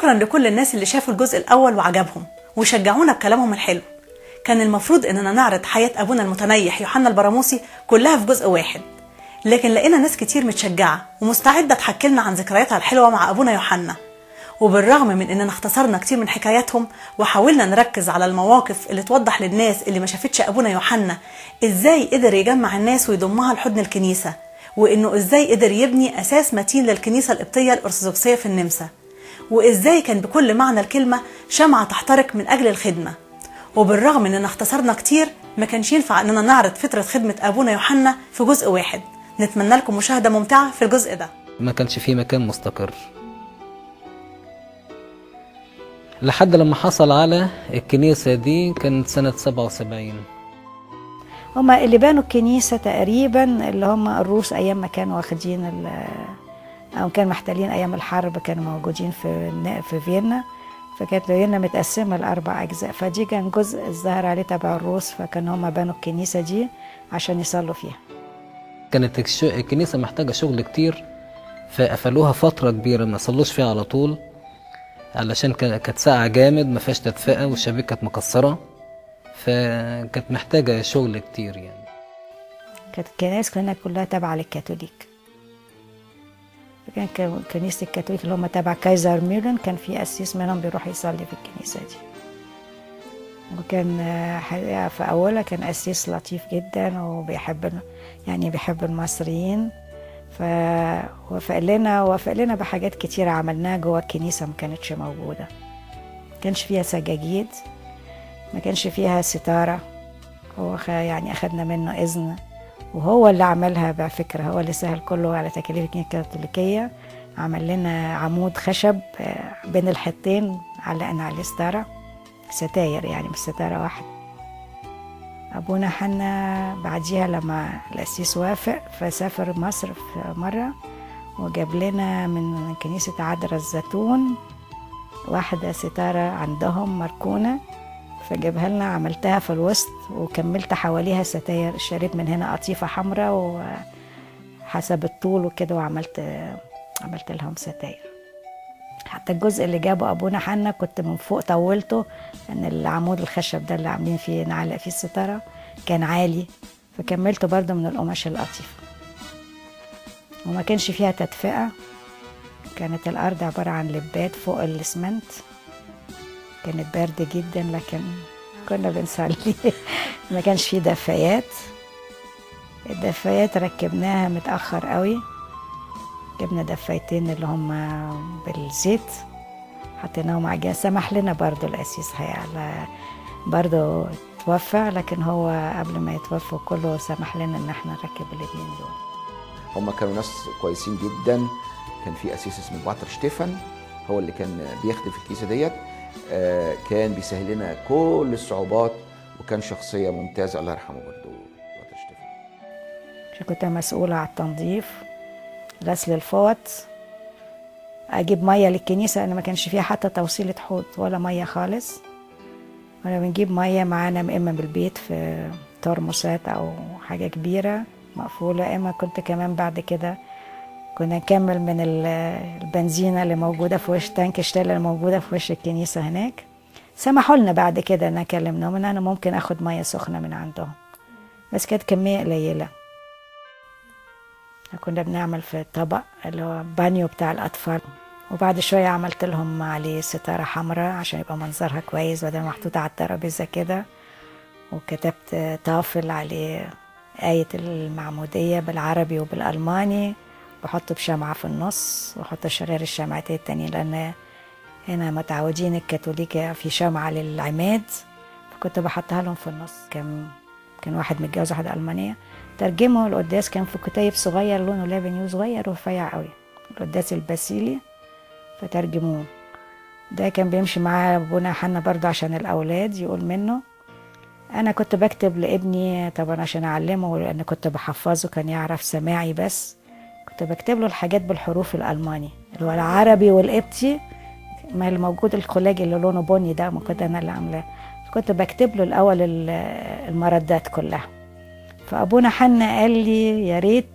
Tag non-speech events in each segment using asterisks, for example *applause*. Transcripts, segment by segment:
شكرا لكل الناس اللي شافوا الجزء الأول وعجبهم وشجعونا بكلامهم الحلو. كان المفروض إننا نعرض حياة أبونا المتنيح يوحنا البراموسي كلها في جزء واحد. لكن لقينا ناس كتير متشجعة ومستعدة تحكي لنا عن ذكرياتها الحلوة مع أبونا يوحنا. وبالرغم من إننا اختصرنا كتير من حكاياتهم وحاولنا نركز على المواقف اللي توضح للناس اللي ما شافتش أبونا يوحنا إزاي قدر يجمع الناس ويضمها لحضن الكنيسة؟ وإنه إزاي قدر يبني أساس متين للكنيسة القبطية الأرثوذكسية في النمسا؟ وإزاي كان بكل معنى الكلمة شمعة تحترق من أجل الخدمة. وبالرغم إننا اختصرنا كتير ما كانش ينفع إننا نعرض فترة خدمة أبونا يوحنا في جزء واحد. نتمنى لكم مشاهدة ممتعة في الجزء ده. ما كانش فيه مكان مستقر. لحد لما حصل على الكنيسة دي كانت سنة 77 هما اللي بنوا الكنيسة تقريبا اللي هم الروس أيام ما كانوا واخدين أو كانوا محتلين أيام الحرب كانوا موجودين في في فيينا. فكانت فيينا متقسمة لأربع أجزاء. فدي كان جزء الظاهر عليه تبع الروس فكان هما بنوا الكنيسة دي عشان يصلوا فيها. كانت الكنيسة محتاجة شغل كتير فقفلوها فترة كبيرة ما صلوش فيها على طول علشان كا- كانت ساقعة جامد ما فيهاش تدفئة والشبابيك كانت مكسرة فكانت محتاجة شغل كتير يعني. كانت الكنائس كلها كلها تابعة للكاثوليك. فكان ك- كنيسة الكاثوليك اللي هم تبع كايزر ميلن كان في قسيس منهم بيروح يصلي في الكنيسة دي. وكان آه، في أولها كان قسيس لطيف جدا وبيحب يعني بيحب المصريين. فوافق لنا وافق لنا بحاجات كتيرة عملناها جوه الكنيسة ما كانتش موجودة. ما كانش فيها سجاجيد ما كانش فيها ستارة. هو يعني أخدنا منه إذن. وهو اللي عملها على فكرة هو اللي سهل كله على تكاليف الكنيسة الكاثوليكية. عمل لنا عمود خشب آه، بين الحيطين علقنا عليه ستارة ستاير يعني مش ستارة واحدة. أبونا حنا بعديها لما القسيس وافق فسافر مصر في مرة وجاب لنا من كنيسة عذراء الزيتون واحدة ستارة عندهم مركونة. فجابها لنا عملتها في الوسط وكملت حواليها ستاير شريت من هنا قطيفة حمراء وحسب الطول وكده وعملت عملت لهم ستاير. حتى الجزء اللي جابه أبونا حنا كنت من فوق طولته إن العمود الخشب ده اللي عاملين فيه نعلق فيه الستارة كان عالي فكملته برضه من القماش القطيف وما كانش فيها تدفئة كانت الأرض عبارة عن لبات فوق الاسمنت كانت برد جدا لكن كنا بنصلي. *laughs* ما كانش فيه دفايات. الدفايات ركبناها متأخر قوي. جبنا دفايتين اللي هم بالزيت حطيناهم على الجهاز. سمح لنا برضو القسيس هيعلى. برضو توفى لكن هو قبل ما يتوفى كله سمح لنا إن إحنا نركب الاثنين دول. هم كانوا ناس كويسين جدا. كان في اسيس اسمه باتر شتيفن هو اللي كان بيخدم في الكنيسه ديت. كان بيسهل لنا كل الصعوبات وكان شخصية ممتازة. الله يرحمه برضه عشان كنت مسؤولة على التنظيف غسل الفوط أجيب مية للكنيسة لأن ما كانش فيها حتى توصيلة حوض ولا مية خالص. ولا بنجيب مية معانا إما من البيت في ترمسات أو حاجة كبيرة مقفولة إما كنت كمان بعد كده كنا نكمل من ال- البنزينه اللي موجودة في وش تانك الشتال اللي موجودة في وش الكنيسة هناك. سمحوا لنا بعد كده إن كلمناهم إن أنا ممكن آخد مية سخنة من عندهم. بس كانت كمية قليلة. كنا بنعمل في طبق اللي هو بانيو بتاع الأطفال. وبعد شوية عملت لهم عليه ستارة حمراء عشان يبقى منظرها كويس بدل محطوطة على الترابيزة كده. وكتبت طافل عليه آية المعمودية بالعربي وبالألماني. بحطه بشمعة في النص وأحط شرير الشمعتين التانيين لأن هنا متعودين الكاثوليكية في شمعة للعماد فكنت بحطها لهم في النص. كان كان واحد متجوز واحدة ألمانية ترجمه القداس كان في كتيب صغير لونه لبني صغير ورفيع قوي القداس الباسيلي فترجموه. ده كان بيمشي معاه أبونا حنا برضه عشان الأولاد يقول منه. أنا كنت بكتب لابني طبعا عشان أعلمه لأن كنت بحفظه كان يعرف سماعي بس. كنت بكتب له الحاجات بالحروف الألماني اللي هو العربي والقبطي ما اللي موجود الخلاج اللي لونه بني ده ما كنت أنا اللي عاملاه. كنت بكتب له الأول ال- المردات كلها. فأبونا حنا قال لي يا ريت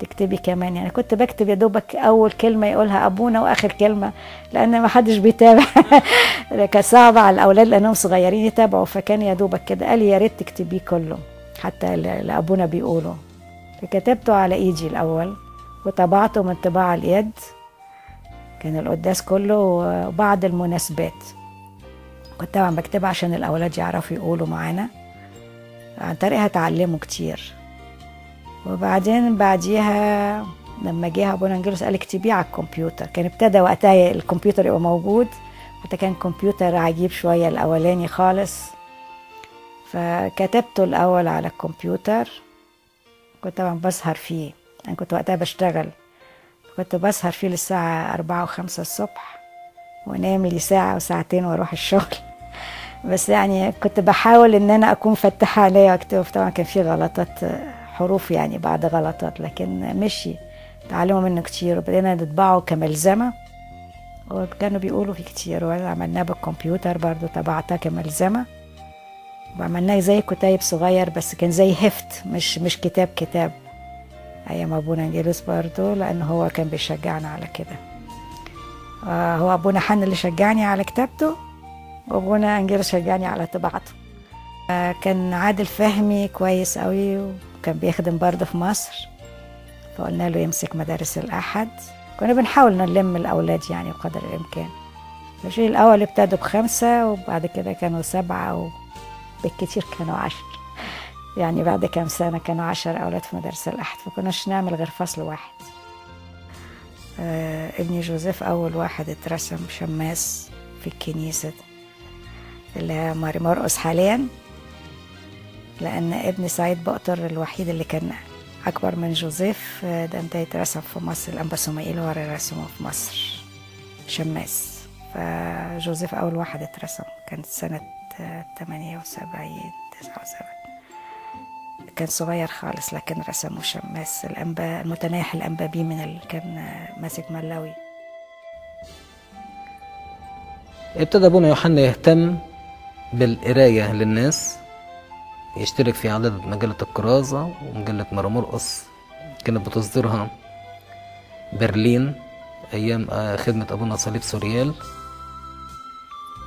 تكتبي كمان. يعني كنت بكتب يا دوبك أول كلمة يقولها أبونا وآخر كلمة لأن ما حدش بيتابع. *laughs* كان صعب على الأولاد لأنهم صغيرين يتابعوا. فكان يا دوبك كده قال لي يا ريت تكتبيه كله حتى اللي ابونا بيقوله. فكتبته على ايدي الأول. وطبعته من طباعه اليد. كان القداس كله وبعض المناسبات. كنت طبعا بكتبها عشان الأولاد يعرفوا يقولوا معانا. عن طريقها اتعلموا كتير. وبعدين بعديها لما جه ابونا انجلوس قال اكتبيه على الكمبيوتر. كان ابتدى وقتها الكمبيوتر يبقى موجود. حتى كان كمبيوتر عجيب شوية الأولاني خالص. فكتبته الأول على الكمبيوتر. كنت طبعا بسهر فيه. أنا كنت وقتها بشتغل. كنت بسهر فيه للساعة أربعة وخمسة الصبح وانام لي ساعة وساعتين وأروح الشغل. *laughs* بس يعني كنت بحاول إن أنا أكون فتحة عليا وأكتب. طبعا كان في غلطات حروف يعني بعد غلطات لكن مشي. تعلموا منه كتير وبدينا نطبعه كملزمة. وكانوا بيقولوا في كتير وعملناه بالكمبيوتر برضو طبعتها كملزمة. وعملناه زي كتيب صغير بس كان زي هفت مش مش كتاب كتاب. أيام أبونا انجيلوس برضو لأن هو كان بيشجعنا على كده. آه هو أبونا حن اللي شجعني على كتابته وأبونا انجيلوس شجعني على طباعته. آه كان عادل فهمي كويس قوي وكان بيخدم برضه في مصر. فقلنا له يمسك مدارس الأحد. كنا بنحاول نلم الأولاد يعني بقدر الإمكان. الشيء الأول ابتدوا بخمسة وبعد كده كانوا سبعة وبالكتير كانوا عشر يعني بعد كام سنة كانوا عشر أولاد في مدارس الأحد فكناش نعمل غير فصل واحد. آه ابني جوزيف أول واحد اترسم شماس في الكنيسة اللي هي ماري مرقس حاليا لأن ابن سعيد بقطر الوحيد اللي كان أكبر من جوزيف ده انت يترسم في مصر الأنبا سمائيل رسمه في مصر شماس. فجوزيف أول واحد اترسم كانت سنة تمانية وسبعين تسعة وسبعين. كان صغير خالص لكن رسمه شماس الأنبا المتنايح الأنبابي من اللي كان ماسك ملاوي. ابتدى أبونا يوحنا يهتم بالقراية للناس يشترك في عدد مجلة الكرازة ومجلة مرمرقص كانت بتصدرها برلين أيام خدمة أبونا صليب سوريال.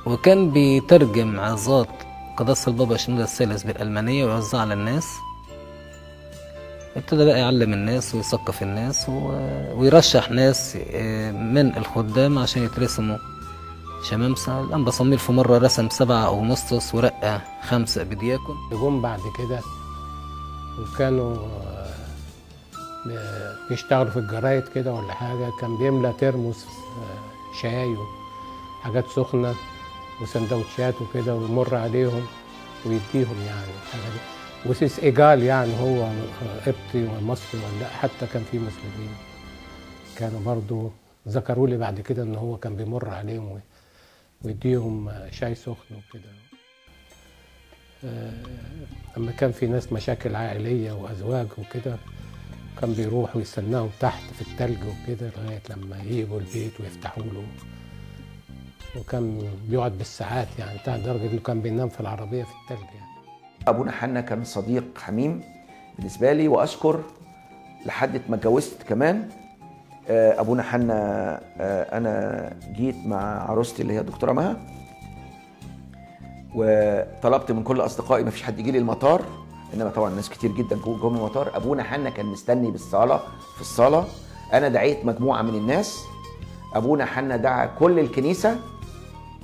وكان بيترجم عظات قداسة البابا شنودة الثالث بالألمانية ويوزعها على الناس ابتدى بقى يعلم الناس ويثقف الناس ويرشح ناس من الخدام عشان يترسموا. شمامسة الأنبا صميل في مرة رسم سبعة أغسطس ورقة خمسة بدياكون جم بعد كده وكانوا بيشتغلوا في الجرايد كده ولا حاجة كان بيملى ترمس شاي وحاجات سخنة وسندوتشات وكده ويمر عليهم ويديهم يعني الحاجة دي. وسيس إيجال يعني هو قبطي ومصري ولا حتى كان في مسلمين. كانوا برضو ذكروا لي بعد كده إن هو كان بيمر عليهم ويديهم شاي سخن وكده. لما كان في ناس مشاكل عائلية وأزواج وكده كان بيروح ويستناهم تحت في التلج وكده لغاية لما يجوا البيت ويفتحوا له. وكان بيقعد بالساعات يعني بتاع لدرجة إنه كان بينام في العربية في التلج يعني. أبونا حنا كان صديق حميم بالنسبة لي وأشكر لحد ما اتجوزت كمان. ابونا حنا أنا جيت مع عروستي اللي هي الدكتورة مها وطلبت من كل أصدقائي ما فيش حد يجي لي المطار إنما طبعا ناس كتير جدا جم المطار. ابونا حنا كان مستني بالصالة في الصالة. أنا دعيت مجموعة من الناس. ابونا حنا دعا كل الكنيسة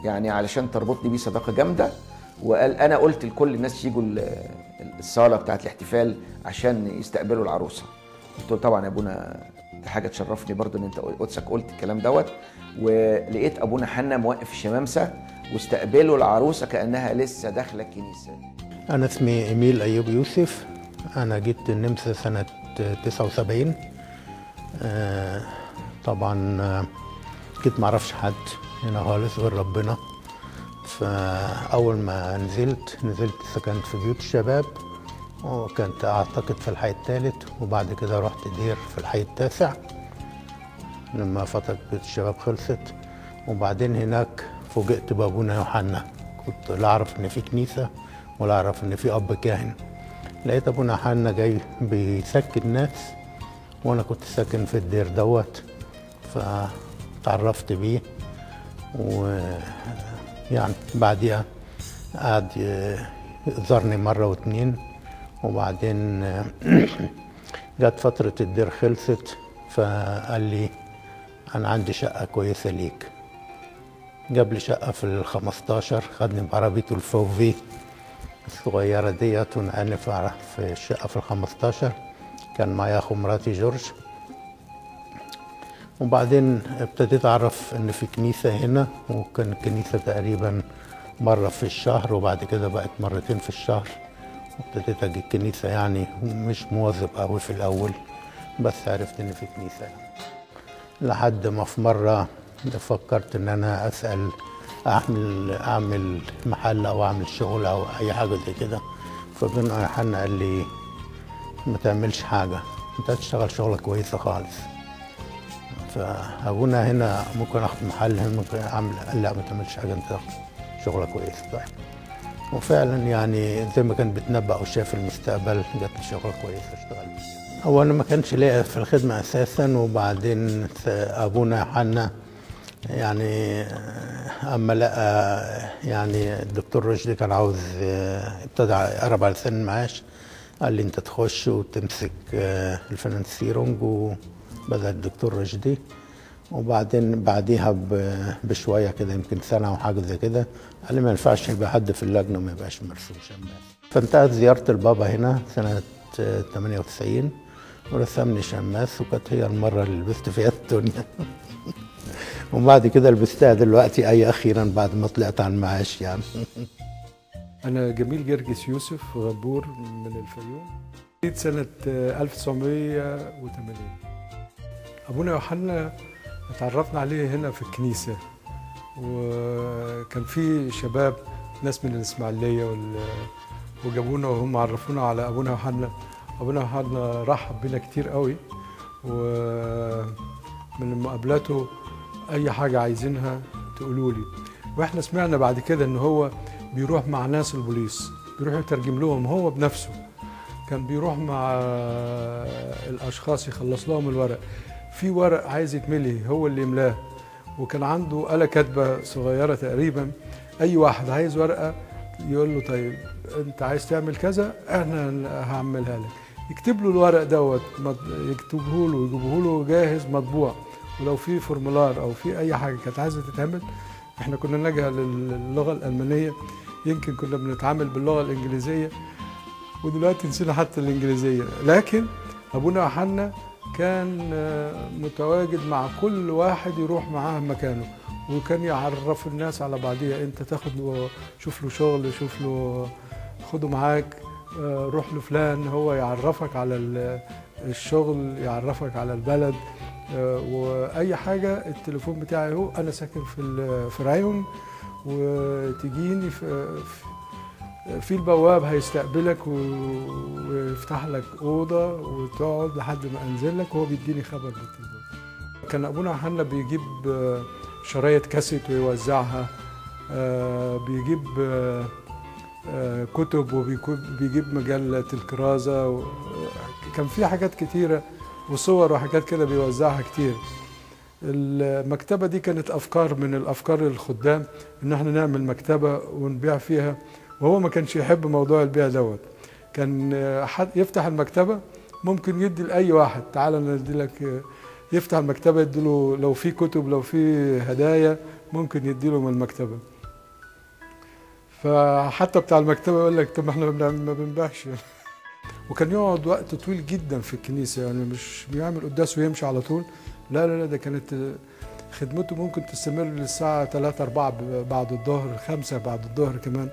يعني علشان تربطني بيه صداقة جامدة. وقال أنا قلت لكل الناس يجوا الصالة بتاعت الاحتفال عشان يستقبلوا العروسة. قلت له طبعا يا أبونا دي حاجة تشرفني برضو إن أنت قدسك قلت الكلام دوت. ولقيت أبونا حنا موقف الشمامسه واستقبلوا العروسة كأنها لسه داخلة الكنيسة. أنا اسمي إيميل أيوب يوسف. أنا جيت النمسا سنة 79 آه طبعا جيت معرفش حد هنا خالص غير ربنا. فأول ما نزلت نزلت سكنت في بيوت الشباب وكنت أعتقد في الحي الثالث وبعد كده رحت دير في الحي التاسع. لما فترة بيت الشباب خلصت وبعدين هناك فوجئت بابونا يوحنا. كنت لا أعرف إن في كنيسة ولا أعرف إن في أب كاهن. لقيت أبونا يوحنا جاي بيسكت ناس وأنا كنت ساكن في الدير دوت. فتعرفت بيه ويعني بعديها قعد ي- زارني مرة واتنين وبعدين *clears throat* جت فترة الدير خلصت فقال لي أنا عندي شقة كويسة ليك. جاب لي شقة في ال 15 خدني بعربيته الفوفي الصغيرة ديت ونقلني في في الشقة في ال 15 كان معايا أخو مراتي جورج. وبعدين ابتديت أعرف إن في كنيسة هنا وكان الكنيسة تقريبا مرة في الشهر وبعد كده بقت مرتين في الشهر. وابتديت أجي الكنيسة يعني مش مواظب أوي في الأول بس عرفت إن في يعني. لحد ما في مرة فكرت إن أنا أسأل أعمل أعمل محل أو أعمل شغل أو أي حاجة زي كده. فبين حنا قال لي ما تعملش حاجة أنت هتشتغل شغلة كويسة خالص. فأبونا هنا ممكن آخد محل هنا ممكن أعمل. قال لا ما تعملش حاجة أنت شغلة كويسة طيب. وفعلا يعني زي ما كان بيتنبأ وشاف المستقبل جات لي شغلة كويسة أشتغل بيها. هو أنا ما كانش ليا في الخدمة أساسا وبعدين أبونا حنا يعني أما لقى يعني الدكتور رشدي كان عاوز ابتدى يقرب على سن المعاش. قال لي أنت تخش وتمسك الفنانسيرونج وبدا الدكتور رشدي وبعدين بعديها بشوية كده يمكن سنة أو حاجة زي كده قال لي ما ينفعش يبقى حد في اللجنة وما يبقاش مرسوم شماس فانتهت زيارة البابا هنا سنة 98 ورسمني شماس وكانت هي المرة اللي لبست فيها الدنيا. *laughs* وبعد كده لبستها دلوقتي أي أخيرا بعد ما طلعت على المعاش يعني. *laughs* أنا جميل جرجس يوسف غبور من الفيوم. آه، 1980 أبونا يوحنا اتعرفنا عليه هنا في الكنيسة وكان في شباب ناس من الإسماعيلية وال- وجابونا وهم عرفونا على أبونا يوحنا. أبونا يوحنا رحب بينا كتير قوي ومن مقابلاته أي حاجة عايزينها تقولوا لي. وإحنا سمعنا بعد كده إن هو بيروح مع ناس البوليس بيروح يترجم لهم هو بنفسه. كان بيروح مع الأشخاص يخلص لهم الورق. في ورق عايز يتملي هو اللي يملاه. وكان عنده آلة كاتبة صغيرة تقريبا. أي واحد عايز ورقة يقول له طيب أنت عايز تعمل كذا؟ أنا هعملها لك. يكتب له الورق دوت يكتبه له ويجيبه له جاهز مطبوع. ولو في فورمولار أو في أي حاجة كانت عايزة تتعمل إحنا كنا نجهل اللغة الألمانية. يمكن كنا بنتعامل باللغة الإنجليزية. ودلوقتي نسينا حتى الإنجليزية. لكن أبونا يوحنا كان آه، متواجد مع كل واحد يروح معاه مكانه وكان يعرف الناس على بعضيها انت تاخد له شوف له شغل شوف له خده معاك آه، روح لفلان هو يعرفك على ال- الشغل يعرفك على البلد آه، وأي حاجة التليفون بتاعي اهو أنا ساكن في في رايون وتجيني في في- البواب هيستقبلك ويفتح لك أوضة وتقعد لحد ما أنزل لك وهو بيديني خبر بالتليفون. كان أبونا حنا بيجيب آه، شرايط كاسيت ويوزعها آه، بيجيب آه، كتب وبيجيب مجلة الكرازة و- كان في حاجات كتيرة وصور وحاجات كده بيوزعها كتير. المكتبة دي كانت أفكار من الأفكار الخدام إن إحنا نعمل مكتبة ونبيع فيها وهو ما كانش يحب موضوع البيع دوت. كان يفتح المكتبة ممكن يدي لأي واحد تعالى ندي لك آه، يفتح المكتبة يديله لو في كتب لو في هدايا ممكن يديله من المكتبة. فحتى بتاع المكتبة يقول لك طب ما إحنا ما بنبيعش. *laughs* وكان يقعد وقت طويل جدا في الكنيسة يعني مش بيعمل قداس ويمشي على طول. لا لا لا ده كانت خدمته ممكن تستمر للساعة 3 4 بعد الظهر 5 بعد الظهر كمان.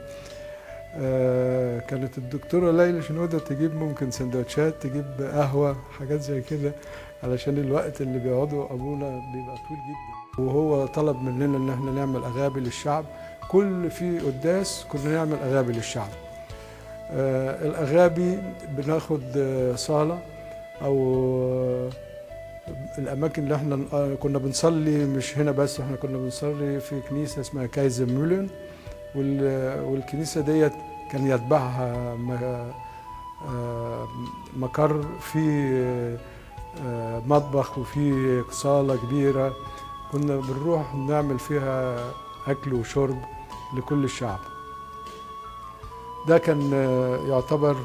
كانت الدكتورة ليلى شنودة تجيب ممكن سندوتشات تجيب قهوة حاجات زي كده علشان الوقت اللي بيقعده أبونا بيبقى طويل جدا. وهو طلب مننا إن إحنا نعمل أغابي للشعب. كل في قداس كنا نعمل أغابي للشعب. آه، الأغابي بناخد آه، صالة أو آه، الأماكن اللي إحنا آه، كنا بنصلي مش هنا بس إحنا كنا بنصلي في كنيسة اسمها كايزر مولن. والكنيسة ديت كان يتبعها آه، مقر في آه، مطبخ وفي صالة كبيرة. كنا بنروح نعمل فيها أكل وشرب لكل الشعب. ده كان آه، يعتبر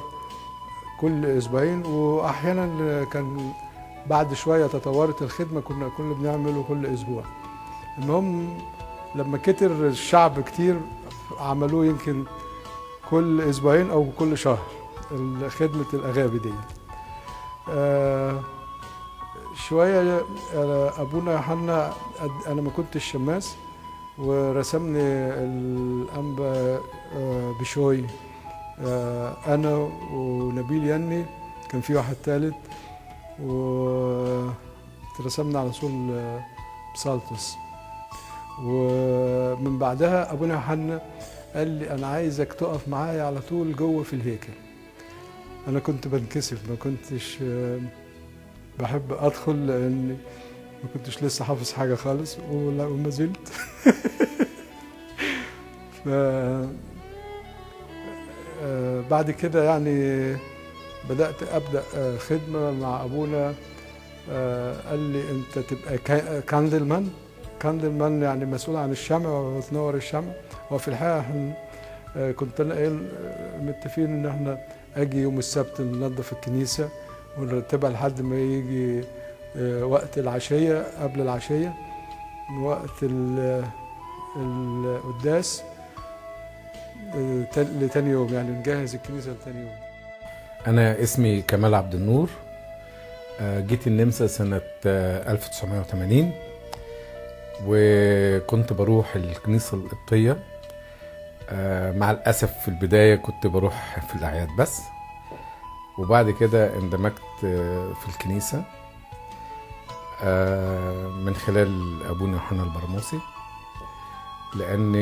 كل أسبوعين. وأحيانا كان بعد شوية تطورت الخدمة كنا كنا بنعمله كل أسبوع. المهم لما كتر الشعب كتير عملوه يمكن كل أسبوعين أو كل شهر خدمة الأغابي دي. آه شوية آه، أبونا يوحنا أنا ما كنتش شماس ورسمني الأنبا آه، بشوي. آه، أنا ونبيل يني كان في واحد تالت ورسمنا على آه، بسالتس ومن بعدها أبونا يوحنا قال لي أنا عايزك تقف معايا على طول جوه في الهيكل. أنا كنت بنكسف ما كنتش بحب أدخل لأن ما كنتش لسه حافظ حاجة خالص ولا وما زلت. *laughs* ف آه، بعد كده يعني بدأت أبدأ آه، خدمة مع أبونا آه، قال لي أنت تبقى كا- كاندلمان كاندلمان يعني مسؤول عن الشمع وتنور الشمع. وفي الحقيقة إحنا آه، كنت أنا قايل آه، متفقين إن إحنا أجي يوم السبت ننظف الكنيسة ونرتبها لحد ما يجي آه، وقت العشية قبل العشية وقت ال- القداس تاني- لتاني يوم يعني نجهز الكنيسة لتاني يوم. أنا اسمي كمال عبد النور جيت النمسا سنة آه، 1980 وكنت بروح الكنيسة القبطية. آه، مع الأسف في البداية كنت بروح في الأعياد بس. وبعد كده اندمجت آه، في الكنيسة آه، من خلال أبونا يوحنا البرموسي. لأن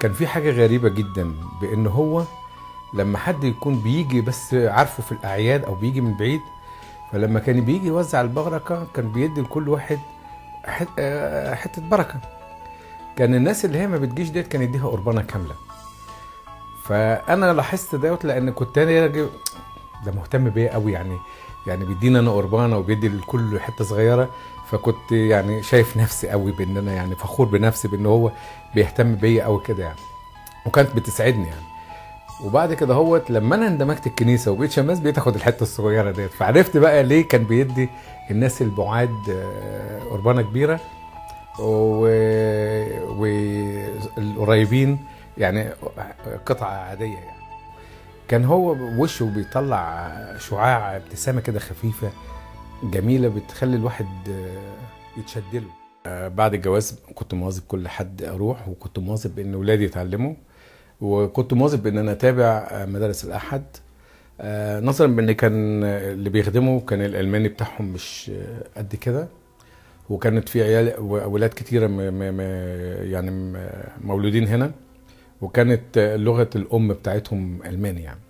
كان في حاجة غريبة جدا بأن هو لما حد يكون بيجي بس عارفه في الأعياد أو بيجي من بعيد فلما كان بيجي يوزع البركه كان بيدي لكل واحد حتة بركة. كان الناس اللي هي ما بتجيش ديت كان يديها قربانة كاملة. فأنا لاحظت دوت لأن كنت أنا ده مهتم بيا قوي يعني. يعني بيدينا أنا قربانة وبيدي لكل حتة صغيرة. فكنت يعني شايف نفسي قوي بإن أنا يعني فخور بنفسي بإن هو بيهتم بيا قوي كده يعني. وكانت بتسعدني يعني. وبعد كده هوت لما أنا اندمجت الكنيسة وبقيت شماس بقيت آخد الحتة الصغيرة ديت. فعرفت بقى ليه كان بيدي الناس البعاد آه، قربانة كبيرة والقريبين يعني قطعة عادية يعني. كان هو وشه بيطلع شعاع ابتسامة كده خفيفة جميلة بتخلي الواحد آه، يتشد له آه، بعد الجواز كنت مواظب كل حد أروح وكنت مواظب إن ولادي يتعلموا. وكنت مواظب ان أنا أتابع آه، مدارس الأحد. آه، نظرا بإن كان اللي بيخدموا كان الألماني بتاعهم مش آه، قد كده. وكانت في عيال واولاد كتيرة م م يعني مولودين هنا. وكانت آه، لغة الأم بتاعتهم ألماني يعني.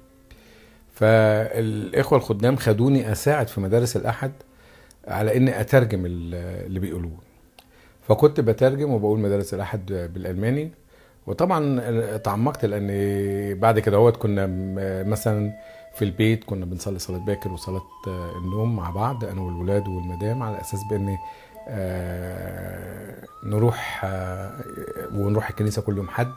فالإخوة الخدام خدوني أساعد في مدارس الأحد على إني أترجم ال- اللي بيقولوه. فكنت بترجم وبقول مدارس الأحد بالألماني. وطبعا تعمقت لأن بعد كده هوت كنا مثلا في البيت كنا بنصلي صلاة باكر وصلاة آه، النوم مع بعض أنا والولاد والمدام على أساس بان آه، نروح آه، ونروح الكنيسة كل يوم حد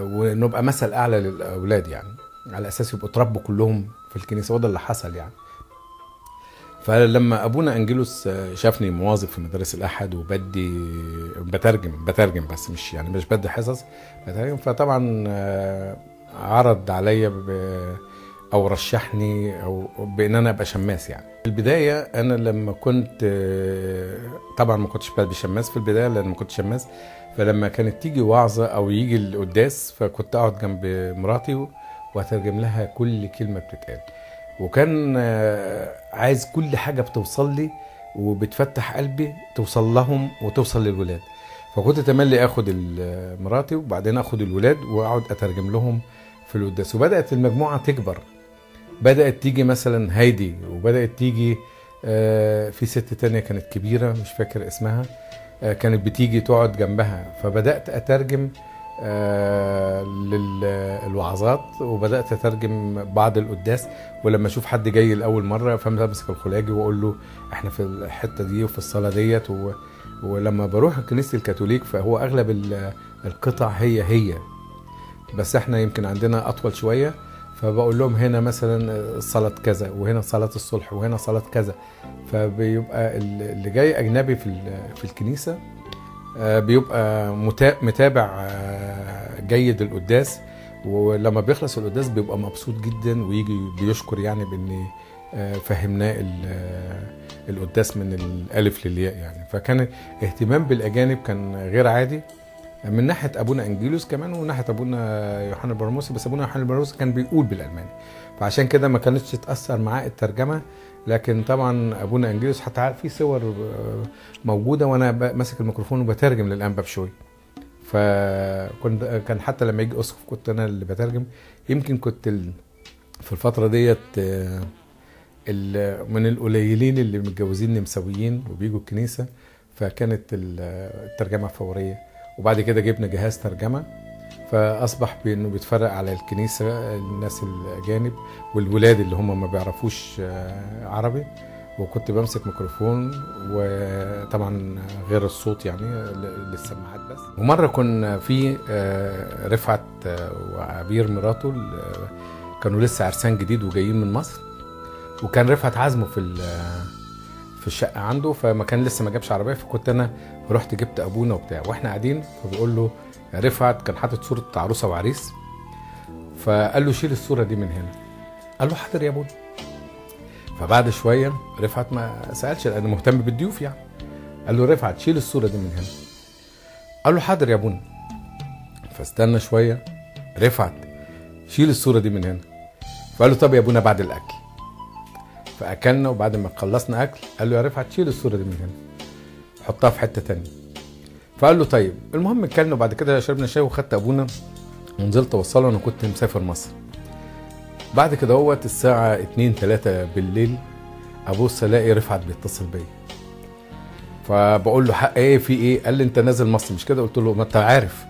ونبقى مثل أعلى للأولاد يعني على أساس يبقوا اتربوا كلهم في الكنيسة وده اللي حصل يعني. فلما أبونا انجيلوس شافني مواظب في مدارس الأحد وبدي بترجم بترجم بس مش يعني مش بدي حصص بترجم. فطبعا آه، عرض عليا أو رشحني أو بإن أنا أبقى شماس يعني. في البداية أنا لما كنت آه، طبعا ما كنتش بدي شماس في البداية لأن ما كنتش شماس. فلما كانت تيجي وعظة أو يجي القداس فكنت أقعد جنب مراتي وأترجم لها كل كلمة بتتقال. وكان آه، عايز كل حاجة بتوصل لي وبتفتح قلبي توصل لهم وتوصل للولاد. فكنت تملي آخد ال- مراتي وبعدين آخد الولاد وأقعد أترجم لهم في القداس. وبدأت المجموعة تكبر. بدأت تيجي مثلا هايدي وبدأت تيجي آه، في ست تانية كانت كبيرة مش فاكر اسمها آه، كانت بتيجي تقعد جنبها. فبدأت أترجم آه، للوعظات وبدأت أترجم بعض القداس ولما أشوف حد جاي لأول مرة فامسك الخلاجي وأقول له إحنا في الحتة دي وفي الصلاه ديت. ولما بروح كنيسه الكاثوليك فهو أغلب ال- القطع هي هي بس إحنا يمكن عندنا أطول شوية فبقول لهم هنا مثلا صلاة كذا وهنا صلاة الصلح وهنا صلاة كذا فبيبقى ال- اللي جاي أجنبي في في الكنيسة آه، بيبقى متا- متابع آه، جيد القداس ولما بيخلص القداس بيبقى مبسوط جدا ويجي بيشكر يعني بإن آه، فهمناه ال- آه، القداس من الألف للياء يعني. فكان اهتمام بالأجانب كان غير عادي. من ناحية أبونا أنجيلوس كمان ومن ناحية أبونا يوحنا البراموسي بس أبونا يوحنا البراموسي كان بيقول بالألماني. فعشان كده ما كانتش تأثر معاه الترجمة. لكن طبعا أبونا انجيلوس حتى في صور آه، موجودة وأنا ماسك الميكروفون وبترجم للانبا بشوي. فكنت كان حتى لما يجي اسقف كنت أنا اللي بترجم. يمكن كنت. في الفترة ديت آه، من القليلين اللي متجوزين نمساويين وبيجوا الكنيسة فكانت ال- الترجمة فورية. وبعد كده جبنا جهاز ترجمة. فأصبح بانه بيتفرق على الكنيسة الناس الأجانب والولاد اللي هم ما بيعرفوش آه، عربي. وكنت بمسك ميكروفون وطبعا غير الصوت يعني للسماعات بس. ومرة كنا في آه، رفعت آه، وعبير مراته كانوا لسه عرسان جديد وجايين من مصر. وكان رفعت عزمه في في الشقة عنده فما كان لسه ما جابش عربية. فكنت أنا رحت جبت أبونا وبتاع. وإحنا قاعدين فبقول له رفعت كان حاطط صورة عروسة وعريس. فقال له شيل الصورة دي من هنا. قال له حاضر يا ابونا فبعد شوية رفعت ما سألش لأنه مهتم بالضيوف يعني. قال له رفعت شيل الصورة دي من هنا. قال له حاضر يا ابونا فاستنى شوية رفعت شيل الصورة دي من هنا. فقال له طب يا ابونا بعد الأكل. فأكلنا وبعد ما خلصنا أكل قال له يا رفعت شيل الصورة دي من هنا. حطها في حتة تانية. فقال له طيب المهم اكلنا وبعد كده شربنا شاي وخدت أبونا ونزلت أوصله أنا كنت مسافر مصر. بعد كده هوت الساعة 2 3 بالليل ابص الاقي رفعت بيتصل بيا. فبقول له حق إيه؟ في إيه؟ قال لي أنت نازل مصر مش كده؟ قلت له ما أنت عارف.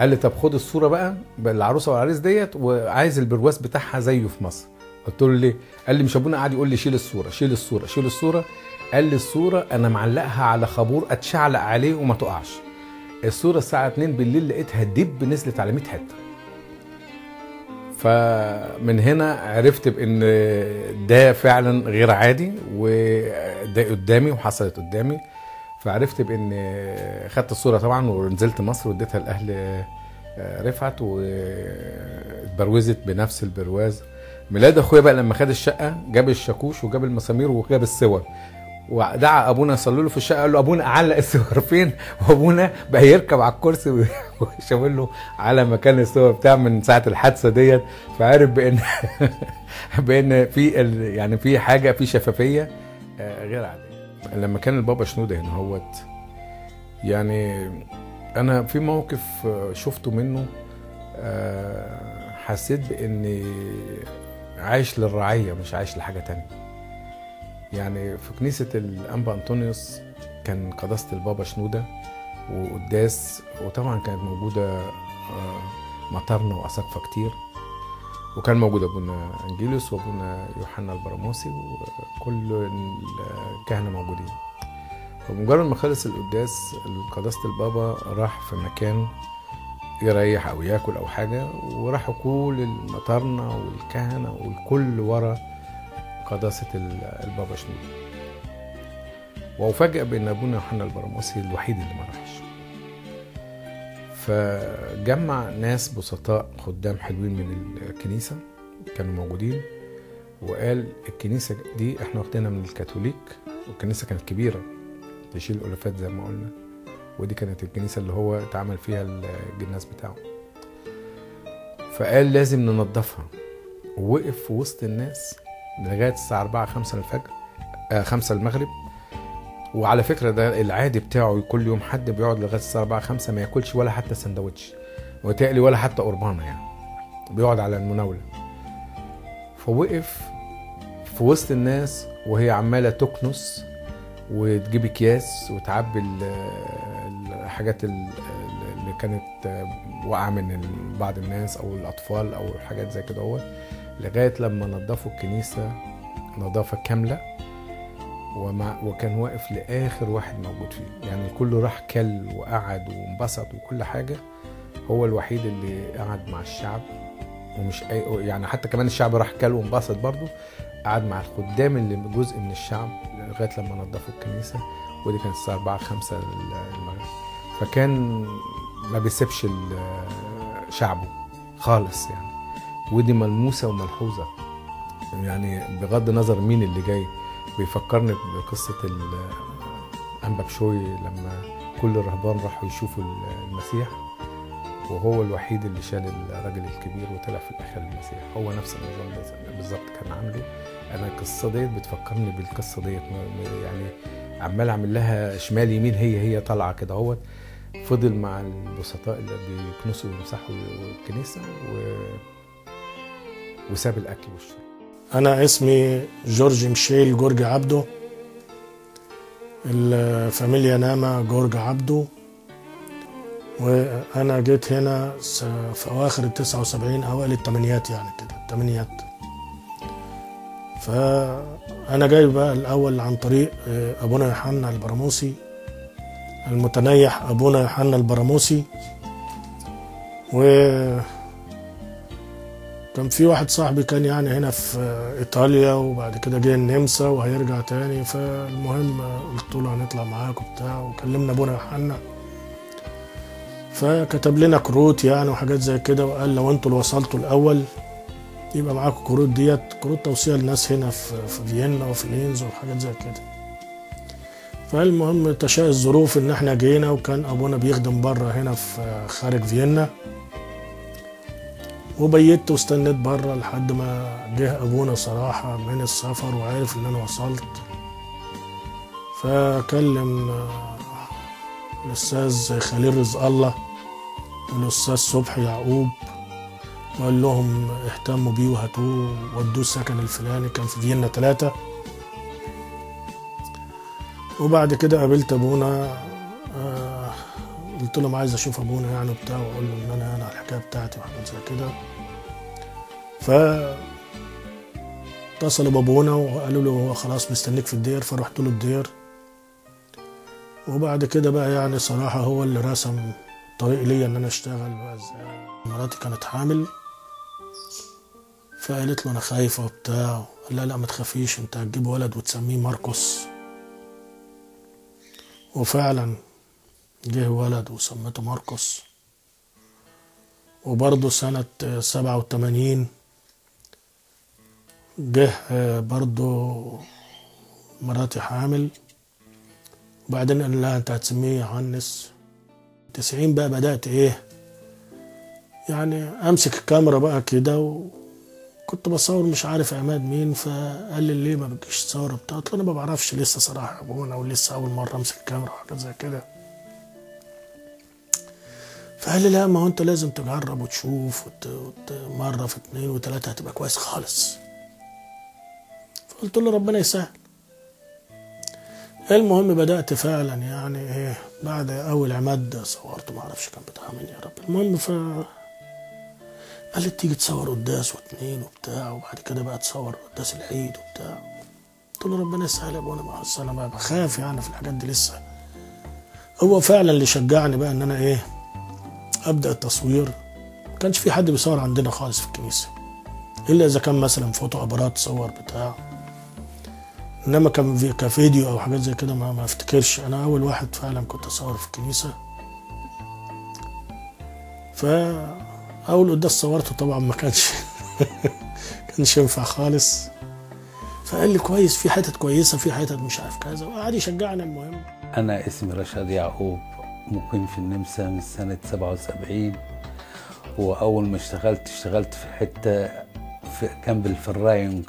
قال لي طب خد الصورة بقى بالعروسة والعريس ديت وعايز البرواز بتاعها زيه في مصر. قلت له ليه؟ قال لي مش أبونا قاعد يقول لي شيل الصورة شيل الصورة شيل الصورة. قال لي الصورة أنا معلقها على خابور أتشعلق عليه وما تقعش. الصورة الساعة 2 بالليل لقيتها دب نزلت على 100 حتة. فمن هنا عرفت بإن ده فعلا غير عادي وده قدامي وحصلت قدامي. فعرفت بإن خدت الصورة طبعا ونزلت مصر واديتها لأهل رفعت واتبروزت بنفس البرواز. ميلاد أخويا بقى لما خد الشقة جاب الشاكوش وجاب المسامير وجاب الصور. ودعا أبونا صلوا له في الشقة قال له أبونا علق الصور *laughs* فين؟ وأبونا بقى يركب على الكرسي *laughs* ويشاور له على مكان الصور بتاع من ساعة الحادثة ديت فعرف بإن *laughs* بإن في يعني في حاجة في شفافية آه، غير عادية. لما كان البابا شنودة هنا هوت يعني أنا في موقف آه، شفته منه آه، حسيت بإني عايش للرعية مش عايش لحاجة تانية. يعني في كنيسة الأنبا أنطونيوس كان قداسة البابا شنودة وقداس وطبعا كانت موجودة آه، مطرنا وأساقفة كتير. وكان موجود أبونا أنجيلوس وأبونا يوحنا البراموسي وكل الكهنة موجودين. ومجرد ما خلص القداس قداسة البابا راح في مكان يريح أو ياكل أو حاجة وراحوا كل المطرنة والكهنة والكل ورا قداسة ال- البابا شنودة وأفاجأ بأن أبونا يوحنا البراموسي الوحيد اللي ما راحش. فجمع ناس بسطاء خدام حلوين من الكنيسة كانوا موجودين وقال الكنيسة دي إحنا واخدينها من الكاثوليك والكنيسة كانت كبيرة تشيل ألوفات زي ما قلنا ودي كانت الكنيسة اللي هو اتعمل فيها الجناز بتاعه. فقال لازم ننظفها. ووقف في وسط الناس لغاية الساعة 4 5 الفجر آه 5 المغرب. وعلى فكرة ده العادي بتاعه كل يوم حد بيقعد لغاية الساعة 4 5 ما ياكلش ولا حتى سندوتش. وتقلي ولا حتى قربانة يعني. بيقعد على المناولة. فوقف في وسط الناس وهي عمالة تكنس وتجيب أكياس وتعبي ال- الحاجات ال- اللي كانت آه، واقعة من بعض الناس أو الأطفال أو حاجات زي كده هو لغاية لما نظفوا الكنيسة نظافة كاملة ومع وكان واقف لآخر واحد موجود فيه. يعني الكل راح كل وقعد وانبسط وكل حاجة. هو الوحيد اللي قعد مع الشعب ومش أي يعني حتى كمان الشعب راح كل وانبسط برضه. قعد مع الخدام اللي جزء من الشعب لغاية لما نظفوا الكنيسة. ودي كانت الساعة 4 5 المغرب. فكان ما بيسيبش شعبه خالص يعني. ودي ملموسة وملحوظة. يعني بغض النظر مين اللي جاي بيفكرني بقصة ال- انبا بشوي لما كل الرهبان راحوا يشوفوا المسيح وهو الوحيد اللي شال الراجل الكبير وطلع في الآخر المسيح. هو نفس النظام بالظبط كان عامله. أنا القصة ديت بتفكرني بالقصة ديت. يعني عمال أعمل لها شمال يمين هي هي طالعة كده أهوت. فضل مع البسطاء اللي بيكنسوا ويمسحوا الكنيسة و... وساب الأكل والشرب. أنا اسمي جورج ميشيل جورج عبده الفاميليا ناما جورج عبده وأنا جيت هنا في أواخر التسعة وسبعين أوائل التمانيات يعني كده التمانيات فأنا جاي بقى الأول عن طريق آه، أبونا يوحنا البراموسي. المتنيح أبونا يوحنا البراموسي. و كان في واحد صاحبي كان يعني هنا في إيطاليا وبعد كده جه النمسا وهيرجع تاني. فالمهم قلت له هنطلع معاك وبتاع وكلمنا أبونا يوحنا. فكتب لنا كروت يعني وحاجات زي كده وقال لو أنتوا اللي وصلتوا الأول يبقى معاكم كروت ديت كروت توصية للناس هنا في في فيينا وفي لينز وحاجات زي كده. فالمهم تشاء الظروف إن إحنا جينا وكان أبونا بيخدم بره هنا في خارج فيينا. وبيت واستنيت بره لحد ما جه أبونا صراحة من السفر وعرف إن أنا وصلت. فكلم آه، الأستاذ خليل رزق الله والأستاذ صبحي يعقوب وقال لهم اهتموا بيه وهاتوه ودوه السكن الفلاني كان في فيينا ثلاثة وبعد كده قابلت أبونا قلت لهم عايز أشوف أبونا يعني وبتاع وأقول له إن أنا أنا على الحكاية بتاعتي وحاجات زي كده. ف اتصلوا بأبونا وقالوا له هو خلاص مستنيك في الدير فرحت له الدير. وبعد كده بقى يعني صراحة هو اللي رسم طريق ليا إن أنا أشتغل بقى إزاي. مراتي كانت حامل فقالت له أنا خايفة وبتاع. قال لا لا ما تخافيش أنت هتجيب ولد وتسميه ماركوس. وفعلا جه ولد وسميته ماركوس. وبرضه سنة سبعة وتمانين جه برضه مراتي حامل. وبعدين قال لها انت هتسميه يوحنس. تسعين بقى بدأت إيه يعني امسك الكاميرا بقى كده وكنت بصور مش عارف عماد مين فقال لي ليه ما بتجيش تصور بتاع قلت له أنا ما بعرفش لسه صراحة ابونا ولسه اول مرة امسك الكاميرا وحاجات زي كده. فقال لي لا ما هو انت لازم تجرب وتشوف وت... وت... مرة في اتنين وتلاتة هتبقى كويس خالص. فقلت له ربنا يسهل. المهم بدأت فعلا يعني إيه بعد أول عماد صورت ما أعرفش كان بتاع مين يا رب. المهم ف قالت تيجي تصور قداس واتنين وبتاع وبعد كده بقى تصور قداس العيد وبتاع. قلت له ربنا يسهل يا ابونا أصل أنا بقى بخاف يعني في الحاجات دي لسه. هو فعلا اللي شجعني بقى إن أنا إيه أبدأ التصوير. ما كانش في حد بيصور عندنا خالص في الكنيسة إلا إذا كان مثلا فوتو أبارات صور بتاع. إنما كان في كفيديو أو حاجات زي كده ما, ما أفتكرش. أنا أول واحد فعلا كنت أصور في الكنيسة. فاول قداس صورته طبعا ما كانش *laughs* كانش ينفع خالص. فقال لي كويس في حتت كويسة في حتت مش عارف كذا. وقعد يشجعني. المهم أنا اسمي رشاد يعقوب. مقيم في النمسا من سنة 77 وأول ما اشتغلت اشتغلت في حتة في جنب الفراينج.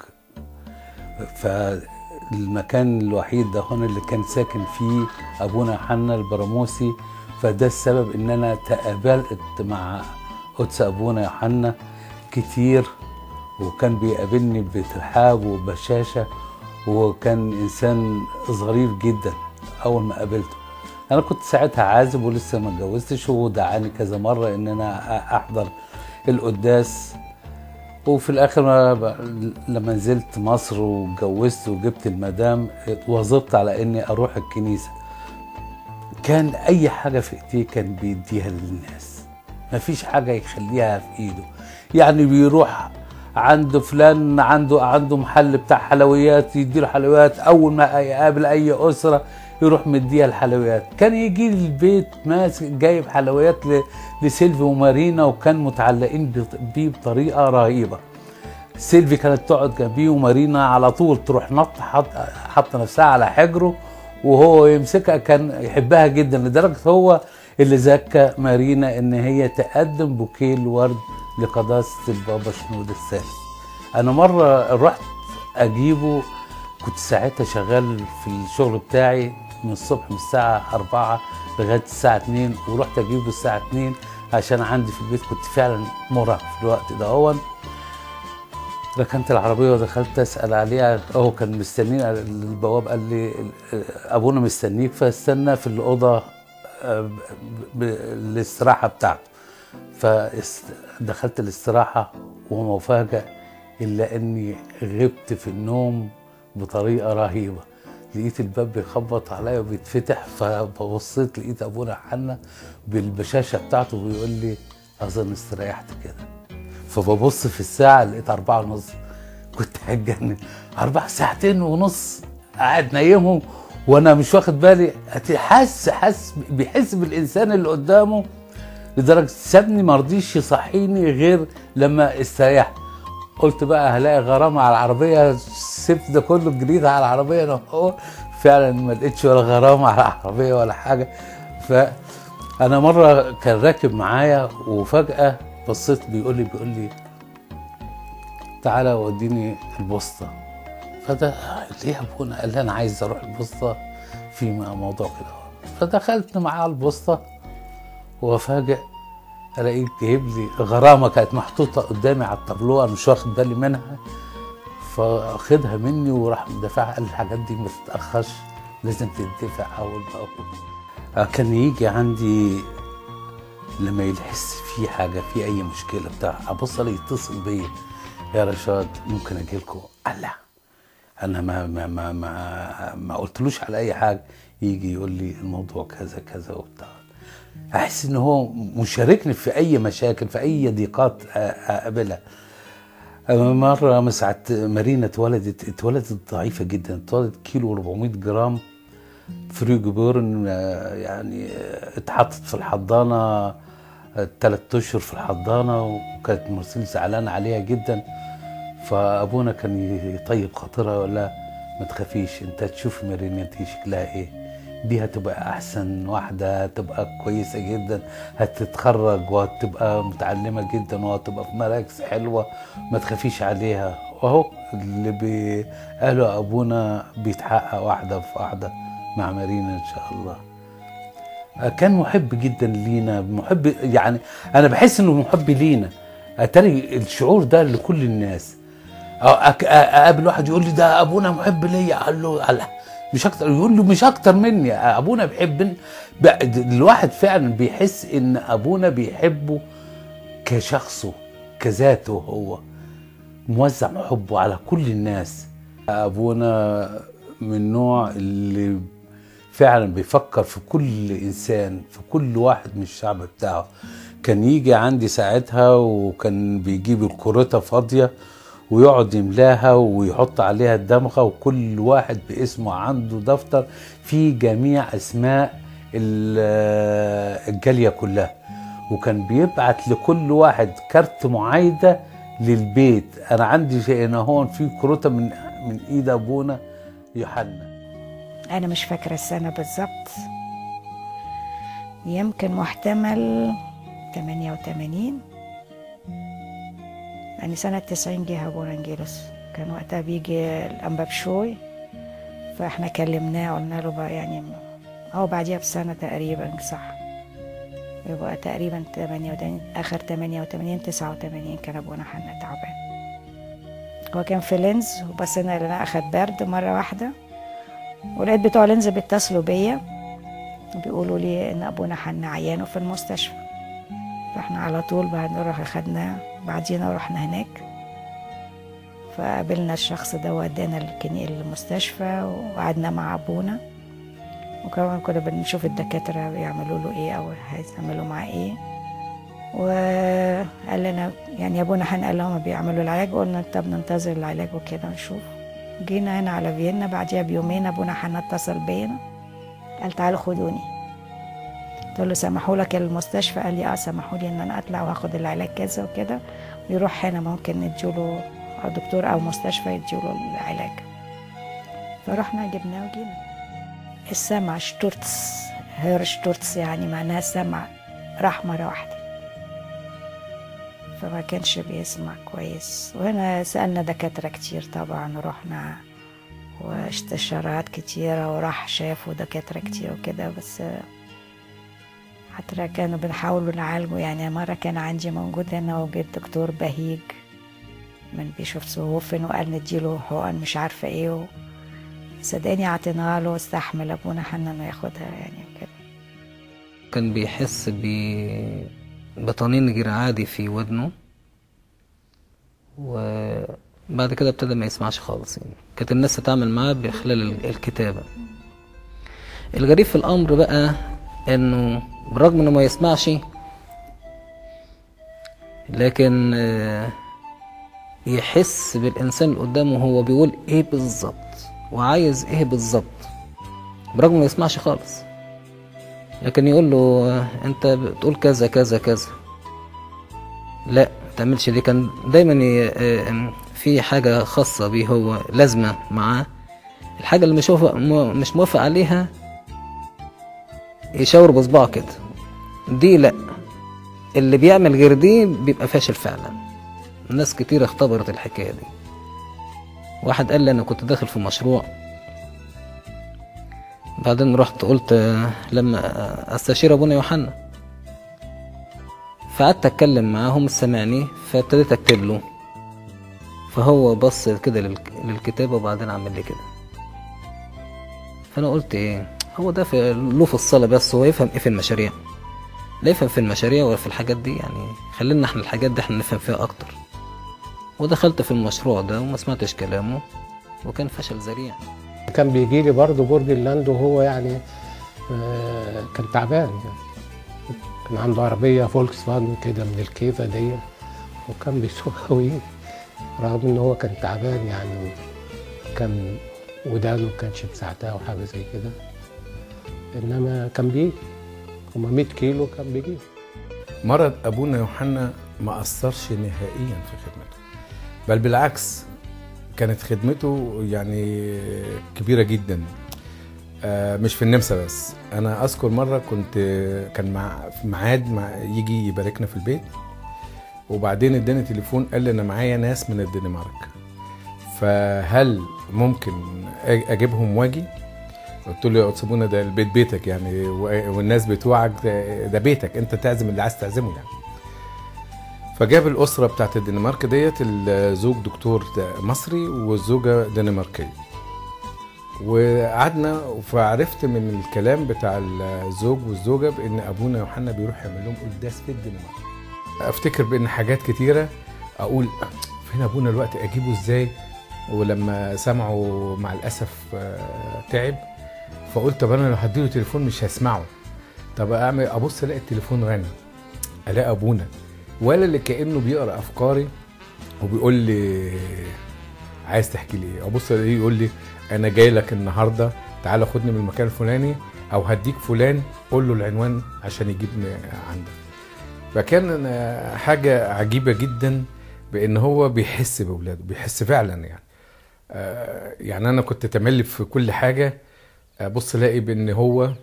فالمكان الوحيد ده هنا اللي كان ساكن فيه أبونا حنا البراموسي. فده السبب إن أنا تقابلت مع قدس أبونا يوحنا كتير وكان بيقابلني بترحاب وبشاشة وكان إنسان ظريف جدا أول ما قابلته. أنا كنت ساعتها عازب ولسه ما اتجوزتش ودعاني كذا مرة إن أنا أحضر القداس. وفي الآخر لما نزلت مصر واتجوزت وجبت المدام واظبت على إني أروح الكنيسة. كان أي حاجة في ايديه كان بيديها للناس. ما فيش حاجة يخليها في إيده. يعني بيروح عند فلان عنده عنده محل بتاع حلويات يديله حلويات أول ما يقابل أي أسرة يروح مديها الحلويات. كان يجي البيت ماسك جايب حلويات لسيلفي ومارينا وكان متعلقين بيه بطريقة رهيبة. سيلفي كانت تقعد جنبيه ومارينا على طول تروح نط حط حط نفسها على حجره وهو يمسكها. كان يحبها جدا لدرجة هو اللي زكى مارينا إن هي تقدم بوكيه الورد لقداسه البابا شنود الثالث. أنا مرة رحت أجيبه كنت ساعتها شغال في الشغل بتاعي. من الصبح من الساعة 4 لغاية الساعة 2 ورحت أجيبه الساعة 2 عشان عندي في البيت كنت فعلا مرهق في الوقت ده. هون ركنت العربية ودخلت أسأل عليها هو كان مستنيني البواب قال لي أبونا مستنيك فاستنى في الأوضة آه، الاستراحة بتاعته. فدخلت الاستراحة وما مفاجأ إلا إني غبت في النوم بطريقة رهيبة. لقيت الباب بيخبط عليا وبيتفتح فببصيت لقيت أبونا حنا بالبشاشة بتاعته بيقول لي أظن استريحت كده. فببص في الساعة لقيت أربعة ونص. كنت هتجنن. أربع ساعتين ونص قاعد نايمهم وأنا مش واخد بالي. حاسس حاسس بيحس بالإنسان اللي قدامه لدرجة سابني ما رضيش يصحيني غير لما استريحت. قلت بقى هلاقي غرامة على العربية سبت ده كله جريت على العربية أنا هو فعلا ما لقيتش ولا غرامة على العربية ولا حاجة. فأنا مرة كان راكب معايا وفجأة بصيت بيقول لي بيقول لي تعالى وديني البوسطة. فده ليه يا أبونا؟ قال لي أنا عايز أروح البوسطة. في موضوع كده. فدخلت معاه البوسطة وافاجئ ألاقيه جايب لي غرامة كانت محطوطة قدامي على التابلو أنا مش واخد بالي منها. فاخدها مني وراح مدافعها قال الحاجات دي ما تتأخرش لازم تدفع أول بأول. آه، كان يجي عندي لما يحس في حاجة في أي مشكلة بتاع أبص الاقيه يتصل بيا يا رشاد ممكن أجي لكم؟ قال لا. أنا ما ما ما ما, ما قلتلوش على أي حاجة. يجي يقول لي الموضوع كذا كذا وبتاع. أحس إن هو مشاركني في أي مشاكل في أي ضيقات أ- أقابلها. مرة من ساعة مارينا اتولدت اتولدت ضعيفة جدا اتولدت كيلو 400 جرام. فري جبورن آه، يعني آه، اتحطت في الحضانة ثلاث أشهر في الحضانة وكانت مرسيل زعلانة عليها جدا. فأبونا كان يطيب خاطرها لها ما تخافيش أنت تشوف مارينا دي شكلها إيه. دي هتبقى أحسن واحدة هتبقى كويسة جدا هتتخرج وهتبقى متعلمة جدا وهتبقى في مراكز حلوة ما تخافيش عليها. واهو اللي بي- قاله أبونا بيتحقق واحدة في واحدة مع مارينا إن شاء الله. كان محب جدا لينا محب يعني أنا بحس إنه محب لينا. أتاري الشعور ده لكل الناس. أقابل واحد يقول لي ده أبونا محب ليا أقول له مش أكتر يقول له مش أكتر مني. أبونا بيحبني ب- الواحد فعلا بيحس إن أبونا بيحبه كشخصه كذاته هو. موزع حبه على كل الناس. أبونا من النوع اللي فعلا بيفكر في كل إنسان في كل واحد من الشعب بتاعه. كان يجي عندي ساعتها وكان بيجيب الكورته فاضية ويقعد يملاها ويحط عليها الدمغه وكل واحد باسمه عنده دفتر فيه جميع أسماء ال- الجالية كلها. وكان بيبعت لكل واحد كارت معايدة للبيت. أنا عندي هنا هون في كروتة من من إيد أبونا يوحنا. أنا مش فاكرة السنة بالظبط. يمكن محتمل 88 يعني سنة 90 جه أبونا انجيلوس كان وقتها بيجي الأنبا بشوي فإحنا كلمناه قلنا له بقى يعني هو بعديها بسنة تقريبا صح. يبقى تقريبا 88 آخر 88 89 كان أبونا حنا تعبان. هو كان في لينز وبصينا لقيناه أخد برد مرة واحدة ولقيت بتوع لينز بيتصلوا بيا بيقولوا لي إن أبونا حنا عيان في المستشفى. فإحنا على طول بعد نروح اخدنا بعدين رحنا هناك. فقابلنا الشخص ده ودانا المستشفى وقعدنا مع أبونا. وكمان كنا بنشوف الدكاترة بيعملوا له إيه أو هيعملوا معاه إيه. وقال لنا يعني أبونا حن قال لهم بيعملوا العلاج. قلنا طب ننتظر العلاج وكده نشوف جينا هنا على فيينا. بعديها بيومين أبونا حن اتصل بينا. قال تعالوا خدوني. قلت له سمحوا لك المستشفى قال لي آه سمحوا لي إن أنا أطلع وآخد العلاج كذا وكده. ويروح هنا ممكن نديله دكتور أو مستشفى يديله العلاج. فرحنا جبناه وجينا. السمع Sturz Hörsturz يعني معناها السمع راح مرة واحدة. فما كانش بيسمع كويس. وهنا سألنا دكاترة كتير طبعا رحنا واستشارات كتيرة وراح شافوا دكاترة كتير وكده بس حتى كانوا بنحاول نعالجه يعني مرة كان عندي موجود هنا وجد دكتور بهيج من بيشوف صهوفن وقال نديله حقن مش عارفة و... صدقني عطيناها له واستحمل أبونا حنا إنه ياخدها يعني كده كان بيحس ب بطنين غير عادي في ودنه وبعد كده ابتدى ما يسمعش خالص يعني. كانت الناس تتعامل معاه بخلال ال- الكتابة. الغريب في الأمر بقى إنه بالرغم إنه ما يسمعش لكن آه، يحس بالإنسان اللي قدامه هو بيقول إيه بالظبط وعايز إيه بالظبط برغم ما يسمعش خالص. لكن يقول له آه، أنت بتقول كذا كذا كذا. لا تعملش دي. كان دايما آه، في حاجة خاصة بيه هو لازمة معاه. الحاجة اللي مش موافق عليها يشاور بصباعه كده دي لا. اللي بيعمل غير دي بيبقى فاشل فعلا. ناس كتير اختبرت الحكاية دي. واحد قال لي أنا كنت داخل في مشروع. بعدين رحت قلت لما أستشير أبونا يوحنا. فقعدت أتكلم معاهم سمعني فابتديت أكتب له. فهو بص كده للك- للكتابة وبعدين عمل لي كده. فأنا قلت إيه؟ هو ده في له في الصلاة بس هو يفهم إيه في المشاريع. لا يفهم في المشاريع ولا في الحاجات دي يعني خلينا إحنا الحاجات دي إحنا نفهم فيها أكتر. ودخلت في المشروع ده وما سمعتش كلامه وكان فشل ذريع. كان بيجي لي برضه بورجنلاند وهو يعني آه، كان تعبان يعني. كان عنده عربية فولكس فاجن كده من ال Käfer دي وكان بيسوقها *laughs* قوي. رغم إن هو كان تعبان يعني كان ودانه كانش مساعداه وحاجة زي كده. انما كان بيجي. هما 100 كيلو كان بيجي. مرض أبونا يوحنا ما أثرش نهائيا في خدمته. بل بالعكس كانت خدمته يعني كبيرة جدا. آه، مش في النمسا بس. أنا أذكر مرة كنت كان مع في ميعاد مع يجي يباركنا في البيت. وبعدين اداني تليفون قال لي أنا معايا ناس من الدنمارك. فهل ممكن أجيبهم وأجي؟ قلت له يا قدس ابونا ده البيت بيتك يعني والناس بتوعك ده, ده بيتك أنت تعزم اللي عايز تعزمه يعني. فجاب الأسرة بتاعت الدنمارك ديت الزوج دكتور مصري والزوجة دنماركية. وقعدنا فعرفت من الكلام بتاع الزوج والزوجة بإن أبونا يوحنا بيروح يعمل لهم قداس في الدنمارك. أفتكر بإن حاجات كتيرة أقول فين أبونا الوقت أجيبه إزاي؟ ولما سمعوا مع الأسف آه، تعب فقلت طب أنا لو هديله تليفون مش هسمعه. طب اعمل أبص ألاقي التليفون رن ألاقي أبونا. ولا اللي كأنه بيقرأ أفكاري وبيقول لي عايز تحكي لي إيه؟ أبص ألاقيه يقول لي أنا جاي لك النهارده. تعالى خدني من المكان الفلاني أو هديك فلان. قول له العنوان عشان يجيبني عندك. فكان حاجة عجيبة جدا بإن هو بيحس بأولاده بيحس فعلا يعني. آه، يعني أنا كنت تملي في كل حاجة. ابص الاقي بإن هو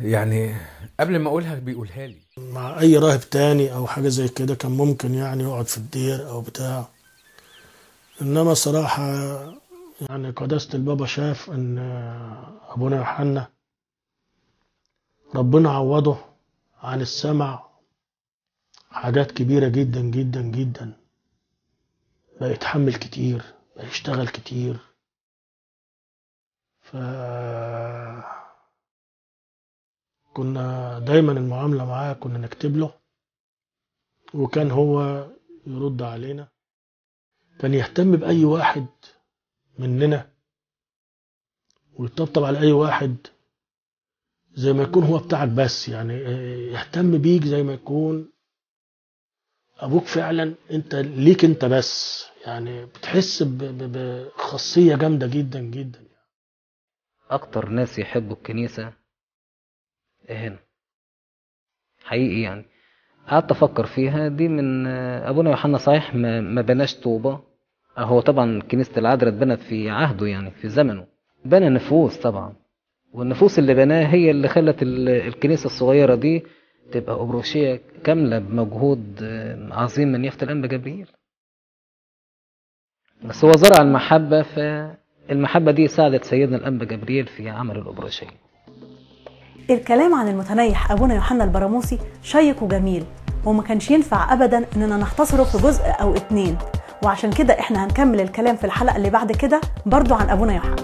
يعني قبل ما أقولها بيقولها لي. مع أي راهب تاني أو حاجة زي كده كان ممكن يعني يقعد في الدير أو بتاع. إنما صراحة يعني قداسة البابا شاف إن أبونا يوحنا ربنا عوضه عن السمع حاجات كبيرة جدا جدا جدا. بقى يتحمل كتير بقى يشتغل كتير. كنا دايما المعاملة معاه كنا نكتب له وكان هو يرد علينا. كان يهتم بأي واحد مننا ويطبطب على أي واحد زي ما يكون هو بتاعك بس. يعني يهتم بيك زي ما يكون أبوك فعلا أنت ليك أنت بس. يعني بتحس بخاصية جامدة جدا جدا. أكتر ناس يحبوا الكنيسة؟ هنا؟ حقيقي يعني. قعدت أفكر فيها دي من أبونا يوحنا صحيح ما, بناش طوبة. هو طبعا كنيسة العذراء اتبنت في عهده يعني في زمنه. بنى نفوس طبعا. والنفوس اللي بناها هي اللي خلت ال- الكنيسة الصغيرة دي تبقى أبروشية كاملة بمجهود آه، عظيم من يافت الأنبا جبريل بس هو زرع المحبة فالمحبة دي ساعدت سيدنا الأنبا جبريل في عمل الأبروشية الكلام عن المتنيح أبونا يوحنا البراموسي شيق وجميل وما كانش ينفع أبدا إننا نختصره في جزء أو اتنين. وعشان كده إحنا هنكمل الكلام في الحلقة اللي بعد كده برضو عن أبونا يوحنا.